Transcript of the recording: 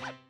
Bye.